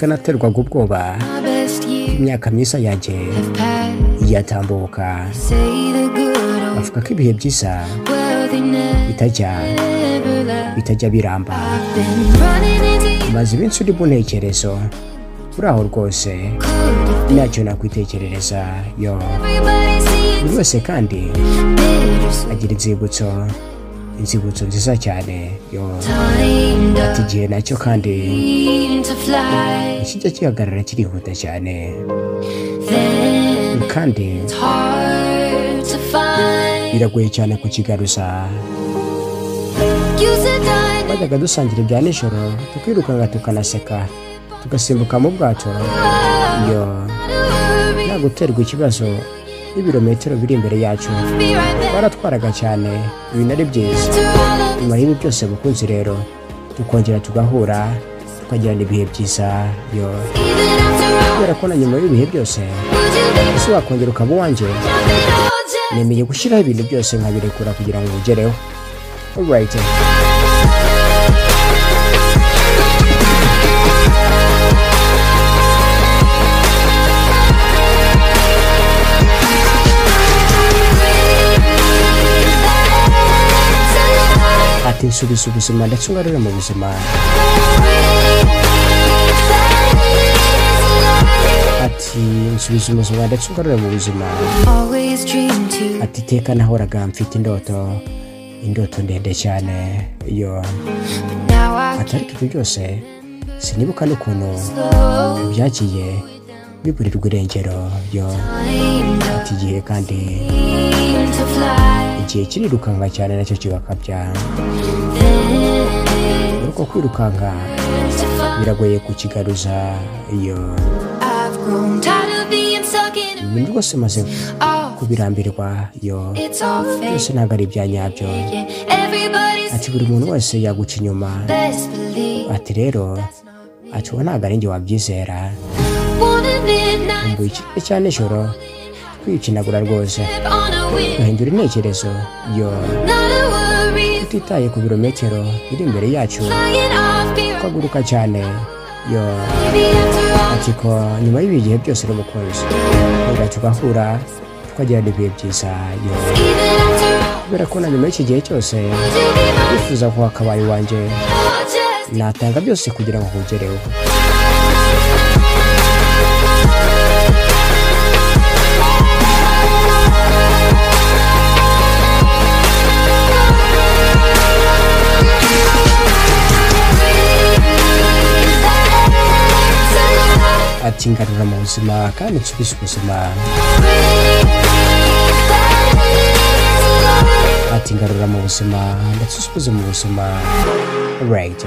iteka naterwaga ubwoba imyaka myiza yanjye yatambuka. Bavuga ko ibihe byiza bitajya bitajya biramba. Maze iminsi uri mu ntekerezo uri aho rwose ntacyo nakwitekerereza yo. Buri wese kandi agira inzibutso inzibutso nziza cyane yo. Ati igihe na cyo kandi doesn't to fly. kijya gihagarara kirihuta cyane kandi biragoye cyane kukigaruza twajyaga dusangira ibya nijoro tukirukanka tukanaseka tugasimbuka mu bwato yo. Worry. nta guterwa ikibazo n'ibirometero biri imbere yacu baratwaraga cyane ibintu ari byiza nyuma y'ibi byose bukunzi rero. Tukongera tugahura. Tukagirana ibihe byiza kubera ko na nyuma y'ibihe byose ese wakongera ukaba uwanjye nemeye gushyiraho ibintu byose nkabirekura kugira ngo ugereho alright ati nsubiza ubuzima ndetse ungarure mu buzima nsubiza ubuzima ndetse ungarure mu buzima. Ati iteka nahoraga mfite indoto. Indoto ndende cyane yo now I ati ariko ibyo byose sinibuka n'ukuntu byagiye biburirwa irengero. Yo ati igihe kandi igihe kirirukanka cyane na cyo kigakabya Then ariko kwirukanka biragoye kukigaruza iyo. Ibintu rwose maze Oh, kubirambirwa yo. Byose ntabwo ari ibya nyabyo. Ati buri muntu wese yaguca inyuma. ati rero ati uwo ntabwo ari njye wabyizera. Mbuye ikirere cya nijoro? Twikinagura rwose. Trip on a whim. gahindura intekerezo yo. Tutitaye ku birometero biri imbere yacu. Tukaguruka cyane. Yo. Baby after all. ati ko nyuma y'ibi gihe byose n'umukunzi twongera tugahura tukagirana ibihe byiza kubera ko na nyuma y'iki gihe cyose wifuza ko wakabaye iwanjye natanga byose kugira ngo nkugereho. Ati ngarura mu buzima kandi nsubize ubuzima ati ngarura mu buzima ndetse usubize mu buzima right